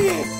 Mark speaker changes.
Speaker 1: Whoa!